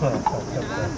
Ha, ha, ha, ha.